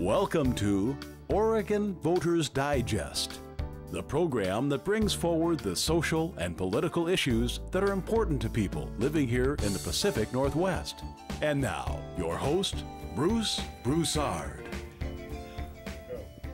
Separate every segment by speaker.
Speaker 1: Welcome to Oregon Voters Digest, the program that brings forward the social and political issues that are important to people living here in the Pacific Northwest. And now, your host, Bruce Broussard.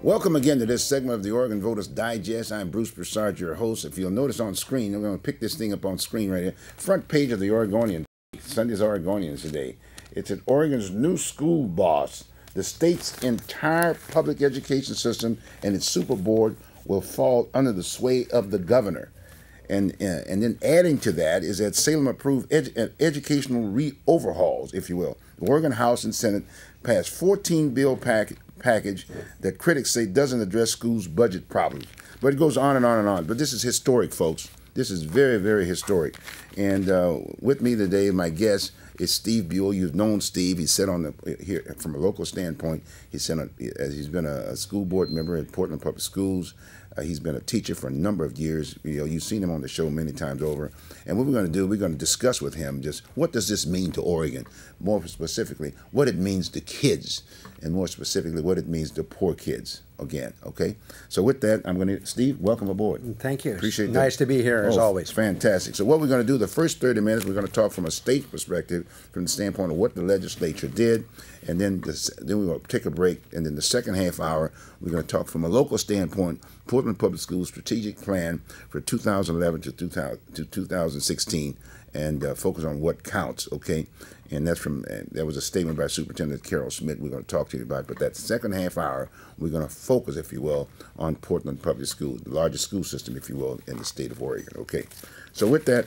Speaker 2: Welcome again to this segment of the Oregon Voters Digest. I'm Bruce Broussard, your host. If you'll notice on screen, I'm going to pick this thing up on screen right here. Front page of the Oregonian, Sunday's Oregonians today. It's at Oregon's new school boss. The state's entire public education system and its super board will fall under the sway of the governor. And, uh, and then adding to that is that Salem approved edu- educational re overhauls, if you will. The Oregon House and Senate passed 14 bill pack- package that critics say doesn't address schools' budget problems. But it goes on and on and on. But this is historic, folks. This is very, very historic. And uh, with me today, my guest is Steve Buel. You've known Steve. He's sat on the here from a local standpoint. He's sent a, he's been a, school board member at Portland Public Schools. Uh, he's been a teacher for a number of years. You know, you've seen him on the show many times over. And what we're going to do, we're going to discuss with him just what does this mean to Oregon, more specifically, what it means to kids, and more specifically, what it means to poor kids. Again, okay. So with that, I'm going to Steve, welcome aboard.
Speaker 3: Thank you.
Speaker 2: Appreciate that.
Speaker 3: Nice to be here as
Speaker 2: Oh,
Speaker 3: always.
Speaker 2: Fantastic. So what we're going to do the first 30 minutes, we're going to talk from a state perspective, from the standpoint of what the legislature did, and then this, then we're going to take a break, and then the second half hour, we're going to talk from a local standpoint, Portland Public Schools strategic plan for 2011 to 2000 to 2016, and uh, focus on what counts. Okay, and that's from uh, that was a statement by Superintendent Carole Smith. We're going to talk to you about, but that second half hour, we're going to focus, if you will, on Portland Public Schools, the largest school system, if you will, in the state of Oregon. Okay, so with that,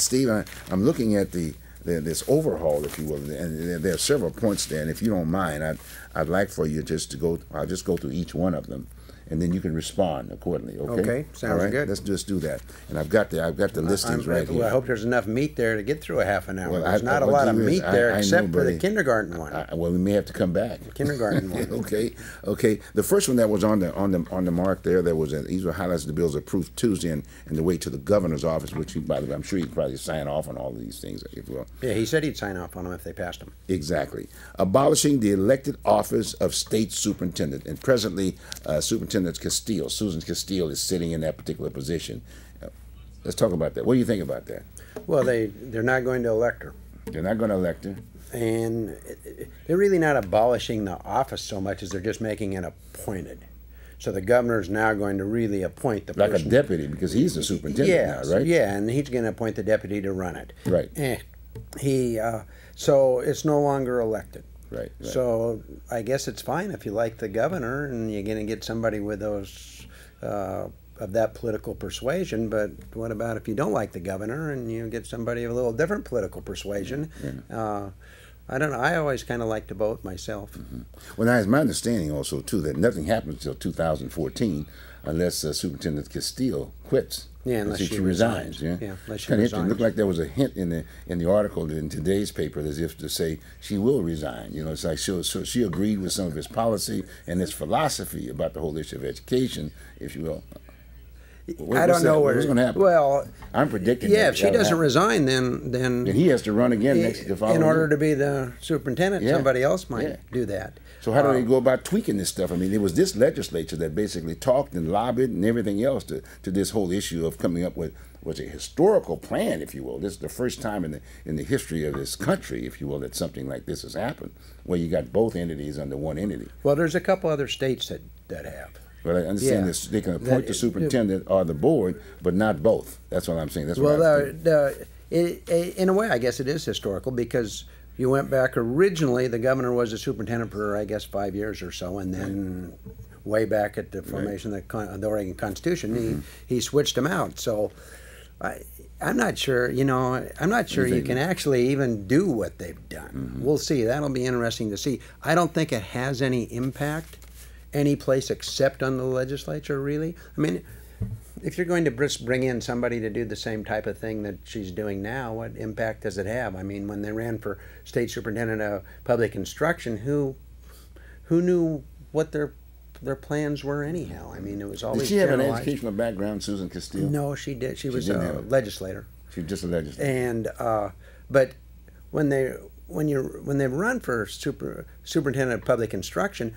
Speaker 2: Steve, I, I'm looking at the, the this overhaul, if you will, and there- there are several points there. And if you don't mind, I'd I'd like for you just to go. I'll just go through each one of them, and then you can respond accordingly. Okay.
Speaker 3: Okay, sounds
Speaker 2: All right?
Speaker 3: good.
Speaker 2: Let's just do that. And I've got the I've got the listings
Speaker 3: I'm-
Speaker 2: right
Speaker 3: well, I hope there's enough meat there to get through a half an hour.
Speaker 2: Well,
Speaker 3: there's
Speaker 2: I-
Speaker 3: not a lot of meat
Speaker 2: I-
Speaker 3: there
Speaker 2: I know,
Speaker 3: except for the kindergarten one.
Speaker 2: I, well, we may have to come back.
Speaker 3: kindergarten one.
Speaker 2: okay, okay. The first one that was on the on the on the mark there, there was a, these were highlights of the bills approved Tuesday, and, and the way to the governor's office, which he, by the way, I'm sure he'd probably sign off on all of these things, if will.
Speaker 3: Yeah, he said he'd sign off on them if they passed them.
Speaker 2: Exactly. Abolishing the elected office of state superintendent. And presently, uh, Superintendent Castillo, Susan Castillo, is sitting in that particular position. Let's talk about that. What do you think about that?
Speaker 3: Well, they they're not going to elect her,
Speaker 2: They're not going to elect her.
Speaker 3: and they're really not abolishing the office so much as they're just making it appointed. So the governor's now going to really appoint the
Speaker 2: Like a deputy, because he's the superintendent
Speaker 3: yeah,
Speaker 2: now, right?
Speaker 3: Yeah, and he's going to appoint the deputy to run it.
Speaker 2: Right.
Speaker 3: Eh, he uh, so it's no longer elected.
Speaker 2: Right, right.
Speaker 3: So I guess it's fine if you like the governor and you're going to get somebody with those uh, of that political persuasion. But what about if you don't like the governor and you get somebody of a little different political persuasion? Uh, I don't know. I always kind of like to vote myself.
Speaker 2: Well, now it's my understanding also, too, that nothing happens until 2014 unless uh, Superintendent Castillo quits.
Speaker 3: Yeah, unless
Speaker 2: She-
Speaker 3: she
Speaker 2: resigns.
Speaker 3: resigns.
Speaker 2: Yeah,
Speaker 3: Yeah, unless she
Speaker 2: interesting.
Speaker 3: resigns.
Speaker 2: Looked like there was a hint in the in the article in today's paper, as if to say she will resign. You know, it's like she so she agreed with some of his policy and his philosophy about the whole issue of education, if you will. What-
Speaker 3: I don't know
Speaker 2: that?
Speaker 3: where
Speaker 2: what's going to happen.
Speaker 3: Well,
Speaker 2: I'm predicting.
Speaker 3: yeah, if she doesn't
Speaker 2: happen.
Speaker 3: resign, then then
Speaker 2: then he has to run again next the following
Speaker 3: in order
Speaker 2: year.
Speaker 3: to be the superintendent,
Speaker 2: Yeah.
Speaker 3: somebody else might
Speaker 2: Yeah.
Speaker 3: do that.
Speaker 2: So how do they
Speaker 3: Um,
Speaker 2: go about tweaking this stuff? I mean, it was this legislature that basically talked and lobbied and everything else to, to this whole issue of coming up with was a historical plan, if you will. This is the first time in the in the history of this country, if you will, that something like this has happened, where you got both entities under one entity.
Speaker 3: Well, there's a couple other states that that have.
Speaker 2: But I understand
Speaker 3: Yeah.
Speaker 2: this they can
Speaker 3: That-
Speaker 2: appoint the superintendent or the board, but not both. That's what I'm saying. That's what
Speaker 3: Well,
Speaker 2: I
Speaker 3: the, the, it, in a way, I guess it is historical because you went back originally. The governor was the superintendent for I guess five years or so, and then way back at the formation of the, the Oregon Constitution,
Speaker 2: Mm-hmm.
Speaker 3: he he switched them out. So. I, I'm not sure, you know, I'm not sure you
Speaker 2: think?
Speaker 3: can actually even do what they've done.
Speaker 2: Mm-hmm.
Speaker 3: We'll see. That'll be interesting to see. I don't think it has any impact any place except on the legislature, really. I mean, if you're going to bring in somebody to do the same type of thing that she's doing now, what impact does it have? I mean, when they ran for state superintendent of public instruction, who who knew what their their plans were anyhow? I mean, it was always
Speaker 2: Did she have an educational background, Susan Castillo?
Speaker 3: No, she did. She was a legislator,
Speaker 2: She was just a legislator.
Speaker 3: and uh, but when they when you when they run for super superintendent of public instruction,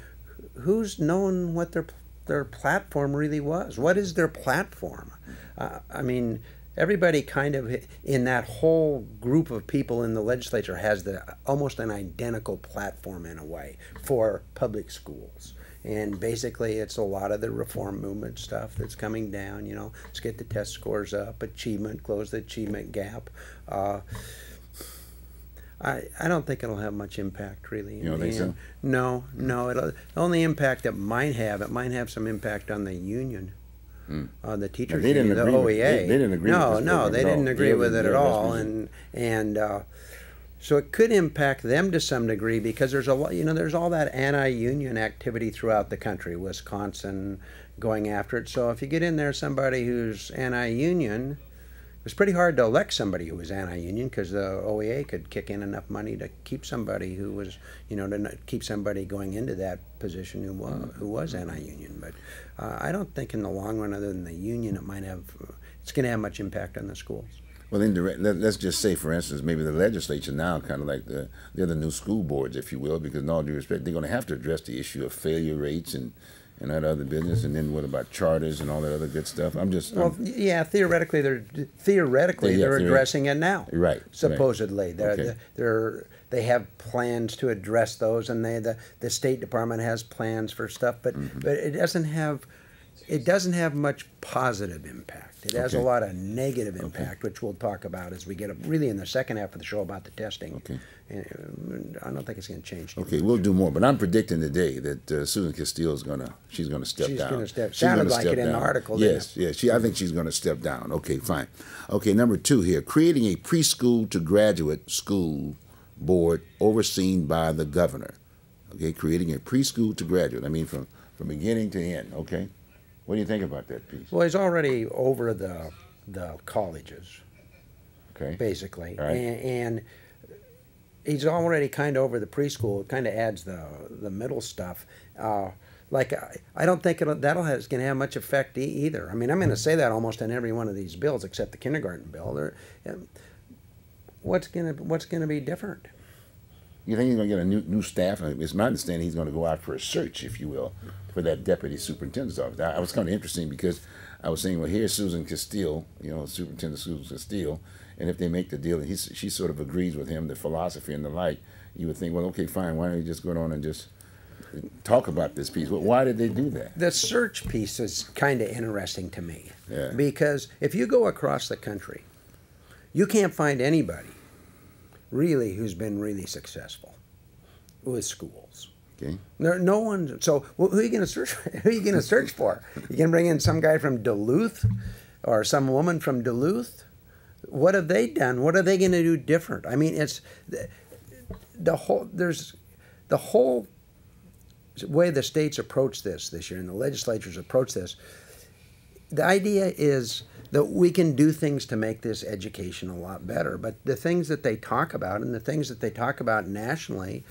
Speaker 3: who's known what their their platform really was? What is their platform? Uh, I mean, everybody kind of in that whole group of people in the legislature has the almost an identical platform in a way for public schools and basically it's a lot of the reform movement stuff that's coming down you know let's get the test scores up achievement close the achievement gap uh, I, I don't think it'll have much impact really.
Speaker 2: You don't think so?
Speaker 3: No, no. It'll, the only impact it might have, it might have some impact on the union,
Speaker 2: Hmm.
Speaker 3: on the teachers,
Speaker 2: they didn't
Speaker 3: union, the
Speaker 2: agree with-
Speaker 3: OEA.
Speaker 2: they- they didn't agree with
Speaker 3: No, no, they didn't agree
Speaker 2: They
Speaker 3: with it at all, and and uh, so it could impact them to some degree because there's a lot, you know, there's all that anti-union activity throughout the country. Wisconsin going after it. So if you get in there somebody who's anti-union, it was pretty hard to elect somebody who was anti-union because the OEA could kick in enough money to keep somebody who was, you know, to keep somebody going into that position who was who was anti-union. But uh, I don't think in the long run, other than the union, it might have. It's going to have much impact on the schools.
Speaker 2: Well, indirect, let, let's just say, for instance, maybe the legislature now, kind of like the they're the new school boards, if you will, because in all due respect, they're going to have to address the issue of failure rates and and that other business, and then what about charters and all that other good stuff? I'm just,
Speaker 3: Well,
Speaker 2: I'm,
Speaker 3: yeah, theoretically they're theoretically
Speaker 2: Yeah,
Speaker 3: they're
Speaker 2: theoret-
Speaker 3: addressing it now.
Speaker 2: Right, right.
Speaker 3: Supposedly, they're
Speaker 2: Okay.
Speaker 3: they're they have plans to address those, and they the the State Department has plans for stuff, but
Speaker 2: Mm-hmm.
Speaker 3: but it doesn't have it doesn't have much positive impact. It has a lot of negative impact, which we'll talk about as we get up, really in the second half of the show about the testing.
Speaker 2: Okay.
Speaker 3: And uh, I don't think it's going to change.
Speaker 2: okay,
Speaker 3: much.
Speaker 2: we'll do more, but I'm predicting today that uh, Susan Castillo is gonna she's gonna step
Speaker 3: She's
Speaker 2: down.
Speaker 3: gonna step-
Speaker 2: She's
Speaker 3: sounded like it in the article,
Speaker 2: Yes, yes. She, I think she's gonna step down. Okay, fine. Okay, number two here, creating a preschool to graduate school board overseen by the governor. Okay, creating a preschool to graduate. I mean, from from beginning to end. Okay, what do you think about that piece?
Speaker 3: Well, he's already over the the colleges.
Speaker 2: Okay,
Speaker 3: basically,
Speaker 2: All right.
Speaker 3: and, and he's already kind of over the preschool. It kind of adds the the middle stuff. Uh, like I, I don't think it'll, that'll has going to have much effect e- either. I mean, I'm going to say that almost on every one of these bills except the kindergarten bill. Um, what's going to what's going to be different?
Speaker 2: You think he's gonna get a new new staff? It's my understanding he's gonna go out for a search, if you will, for that deputy superintendent's office. I, I was kind of interesting because I was saying, well, here's Susan Castillo, you know, Superintendent Susan Castillo, and if they make the deal, and he's, she sort of agrees with him, the philosophy and the like, you would think, well, okay, fine, why don't you just go on and just talk about this piece? Well, why did they do that?
Speaker 3: The search piece is kind of interesting to me
Speaker 2: Yeah.
Speaker 3: because if you go across the country, you can't find anybody really who's been really successful with schools.
Speaker 2: Okay,
Speaker 3: There, no one. So wh- who are you going to search? Who are you going to search for? You can bring in some guy from Duluth, or some woman from Duluth. What have they done? What are they going to do different? I mean, it's the, the whole. There's the whole way the states approach this this year, and the legislatures approach this. The idea is that we can do things to make this education a lot better, but the things that they talk about and the things that they talk about nationally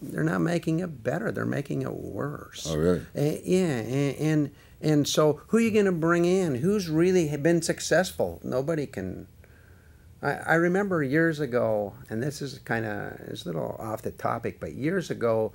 Speaker 3: they're not making it better. They're making it worse.
Speaker 2: Oh, really?
Speaker 3: Uh, yeah, and, and and so who are you going to bring in? Who's really been successful? Nobody can. I, I remember years ago, and this is kind of it's a little off the topic, but years ago,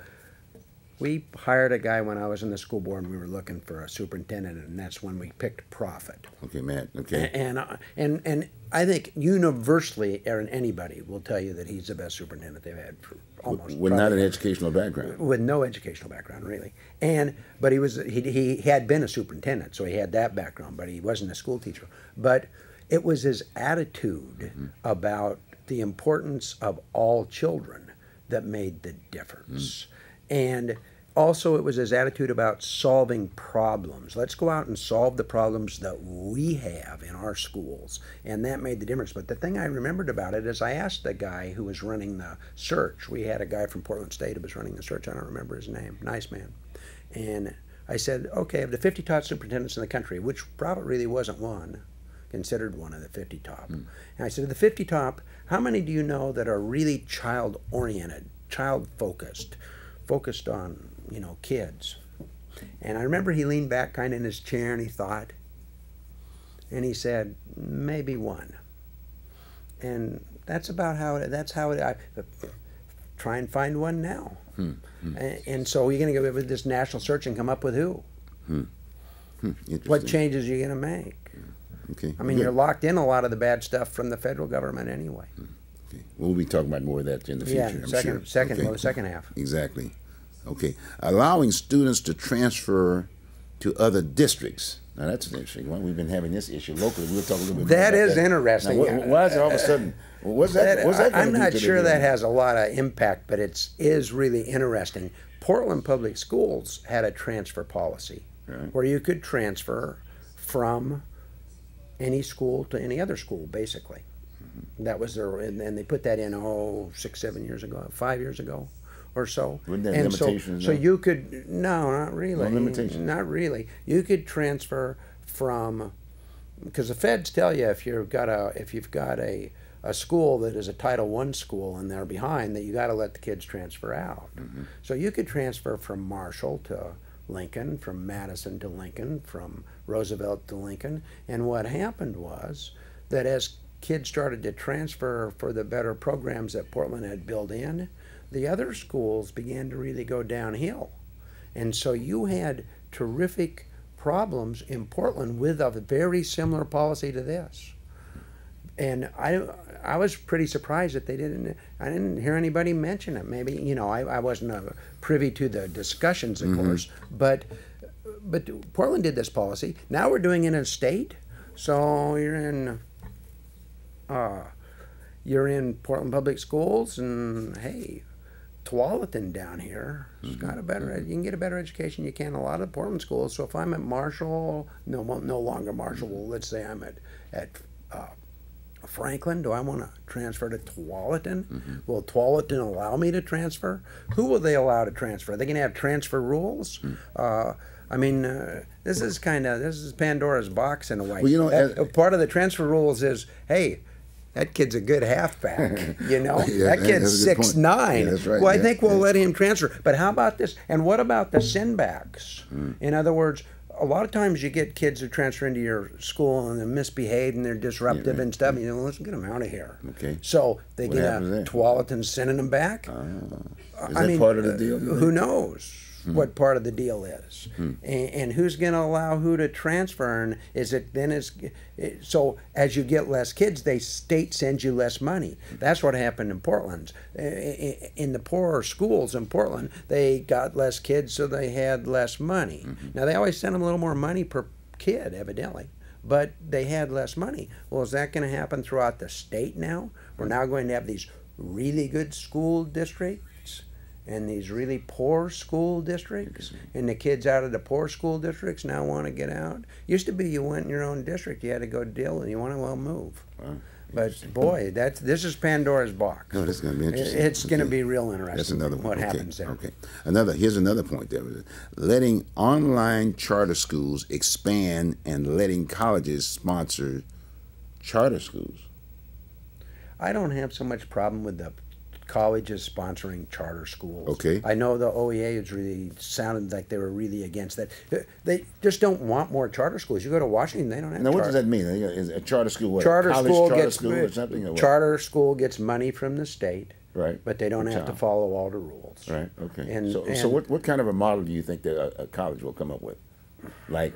Speaker 3: we hired a guy when I was in the school board, and we were looking for a superintendent, and that's when we picked Prophet.
Speaker 2: okay, man, okay.
Speaker 3: And uh, and and I think universally, Aaron, anybody will tell you that he's the best superintendent they've had for almost
Speaker 2: With not an educational background.
Speaker 3: with no educational background really and but he was he, he had been a superintendent so he had that background but he wasn't a school teacher but it was his attitude about the importance of all children that made the difference and also it was his attitude about solving problems. Let's go out and solve the problems that we have in our schools. And that made the difference. But the thing i remembered about it is i asked the guy who was running the search. We had a guy from portland state who was running the search. I don't remember his name. Nice man. And i said okay of the 50 top superintendents in the country which probably really wasn't one considered one of the 50 top. Hmm. And i said of the 50 top how many do you know that are really child oriented child focused focused on you know kids and i remember he leaned back kind of in his chair and he thought and he said maybe one and that's about how it that's how it I, try and find one now.
Speaker 2: Hmm, hmm.
Speaker 3: And, and so you're going to go with this national search and come up with who? Hmm,
Speaker 2: hmm, what
Speaker 3: changes are you going to make?
Speaker 2: Okay.
Speaker 3: I mean,
Speaker 2: Good.
Speaker 3: you're locked in a lot of the bad stuff from the federal government anyway.
Speaker 2: Okay. We'll be talking about more of that in the future.
Speaker 3: Yeah,
Speaker 2: I'm
Speaker 3: second,
Speaker 2: sure.
Speaker 3: second,
Speaker 2: Okay.
Speaker 3: second half.
Speaker 2: Exactly. Okay. Allowing students to transfer to other districts. Now that's an interesting one. We've been having this issue locally. We'll talk a little bit.
Speaker 3: That
Speaker 2: more about
Speaker 3: is interesting.
Speaker 2: Now, wh- why is it all of a uh, sudden? What's that?
Speaker 3: That-
Speaker 2: what's that
Speaker 3: I'm not sure that has a lot of impact, but it's is really interesting. Portland Public Schools had a transfer policy
Speaker 2: Right.
Speaker 3: where you could transfer from any school to any other school, basically. That was their, and, and they put that in oh six, seven years ago, five years ago, or so.
Speaker 2: Wasn't there
Speaker 3: and so,
Speaker 2: limitations,
Speaker 3: so
Speaker 2: though?
Speaker 3: you could no, not really.
Speaker 2: limitations?
Speaker 3: Not really. You could transfer from because the feds tell you if you've got a if you've got a a school that is a Title One school and they're behind that you got to let the kids transfer out. Mm-hmm. So you could transfer from Marshall to Lincoln, from Madison to Lincoln, from Roosevelt to Lincoln, and what happened was that as kids started to transfer for the better programs that Portland had built in, the other schools began to really go downhill. And so you had terrific problems in Portland with a very similar policy to this. And I, I was pretty surprised that they didn't. I didn't hear anybody mention it. Maybe you know I, I wasn't uh, privy to the discussions, of course. But but Portland did this policy. Now we're doing it in a state. So you're in. Uh, you're in Portland Public Schools, and hey, Tualatin down here has got a better. You can get a better education. You can a lot of Portland schools. So if I'm at Marshall, no, no longer Marshall. Well, let's say I'm at at uh, Franklin. Do I want to transfer to Tualatin? Will Tualatin allow me to transfer? Who will they allow to transfer? Are they going to have transfer rules? Uh, I mean, uh, this is kind of this is Pandora's box in a way.
Speaker 2: Well, you know,
Speaker 3: That-
Speaker 2: as-
Speaker 3: part of the transfer rules is, hey, that kid's a good halfback. You know,
Speaker 2: Yeah,
Speaker 3: that kid's
Speaker 2: that's a good
Speaker 3: six
Speaker 2: point.
Speaker 3: nine.
Speaker 2: Yeah, right,
Speaker 3: Well, I
Speaker 2: yeah,
Speaker 3: think we'll let him transfer. But how about this? And what about the sinbacks?
Speaker 2: Hmm.
Speaker 3: In other words, a lot of times you get kids who transfer into your school and they misbehave and they're disruptive
Speaker 2: right.
Speaker 3: and stuff. You know, let's get them out of here.
Speaker 2: Okay.
Speaker 3: So they
Speaker 2: What
Speaker 3: get a? Tualatin sending them back.
Speaker 2: Is that part of the deal?
Speaker 3: Uh, Who
Speaker 2: think?
Speaker 3: Knows what part of the deal is, hmm. and, and who's going to allow who to transfer? And is it then is it, so as you get less kids, they state sends you less money. That's what happened in Portland. In the poorer schools in Portland, they got less kids, so they had less money. Hmm. Now they always send them a little more money per kid, evidently. But they had less money. Well, is that going to happen throughout the state now? We're now going to have these really good school districts and these really poor school districts, and the kids out of the poor school districts now want to get out. Used to be you went in your own district, you had to go deal, and you want to well move.
Speaker 2: Wow,
Speaker 3: But boy, that's this is Pandora's box.
Speaker 2: No, that's going to be interesting.
Speaker 3: It's going to be real interesting.
Speaker 2: That's another one.
Speaker 3: What
Speaker 2: okay.
Speaker 3: happens there?
Speaker 2: Okay. Another. Here's another point there. Letting online charter schools expand and letting colleges sponsor charter schools.
Speaker 3: I don't have so much problem with the colleges sponsoring charter schools.
Speaker 2: Okay.
Speaker 3: I know the OEA is really sounded like they were really against that. They just don't want more charter schools. You go to Washington, they don't have.
Speaker 2: Now, what
Speaker 3: char-
Speaker 2: does that mean? Is a charter school what?
Speaker 3: charter
Speaker 2: college
Speaker 3: school
Speaker 2: charter
Speaker 3: gets
Speaker 2: school or something? Or what?
Speaker 3: charter school gets money from the state,
Speaker 2: Right.
Speaker 3: but they don't have to follow all the rules.
Speaker 2: Right. Okay.
Speaker 3: And-
Speaker 2: so, so what, what kind of a model do you think that a, a college will come up with? Like,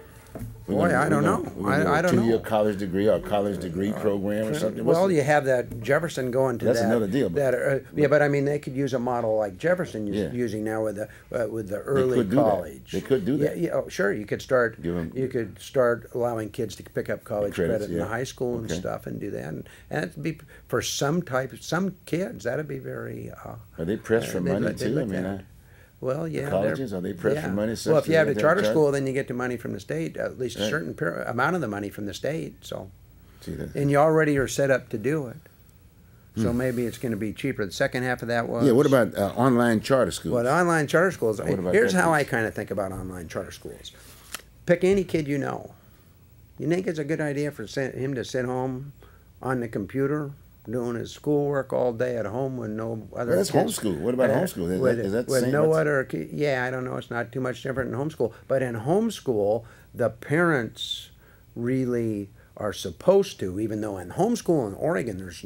Speaker 2: we're
Speaker 3: Boy,
Speaker 2: gonna-
Speaker 3: I don't
Speaker 2: gonna-
Speaker 3: know.
Speaker 2: we're gonna do
Speaker 3: I- I
Speaker 2: a
Speaker 3: don't
Speaker 2: two-year college degree or a college degree program or something. What's
Speaker 3: Well,
Speaker 2: the-
Speaker 3: you have that Jefferson going to
Speaker 2: That's
Speaker 3: that.
Speaker 2: another deal, but-
Speaker 3: That, uh, yeah, but I mean, they could use a model like Jefferson is
Speaker 2: Yeah.
Speaker 3: using now with the uh, with the early
Speaker 2: that.
Speaker 3: college.
Speaker 2: They could do that.
Speaker 3: Yeah, yeah. Oh, sure. You could start.
Speaker 2: Give 'em-
Speaker 3: you could start allowing kids to pick up college
Speaker 2: credits,
Speaker 3: credit in
Speaker 2: yeah.
Speaker 3: the high school and
Speaker 2: Okay.
Speaker 3: stuff, and do that. And, and it'd be for some type, of some kids that'd be very. Uh,
Speaker 2: Are they pressed for
Speaker 3: uh, they'd
Speaker 2: money too? I mean,
Speaker 3: Well, yeah. they're-
Speaker 2: colleges, are they pressed for money
Speaker 3: Well, if you have a charter school, then you get the money from the state, at least a certain amount of the money from the state. So,
Speaker 2: see
Speaker 3: and you already are set up to do it. So maybe it's going to be cheaper. The second half of that was
Speaker 2: Hmm. Yeah. What about uh, online charter schools?
Speaker 3: well, the online charter schools. Here's how I kind of think about online charter schools. Pick any kid you know. You think it's a good idea for him to sit home on the computer doing his schoolwork all day at home with no other.
Speaker 2: Well, that's
Speaker 3: kids?
Speaker 2: homeschool. What about
Speaker 3: Uh,
Speaker 2: homeschool? Is that-
Speaker 3: with,
Speaker 2: is that
Speaker 3: with
Speaker 2: same?
Speaker 3: no other? Yeah, I don't know. It's not too much different in homeschool, but in homeschool, the parents really are supposed to, even though in homeschool in Oregon, there's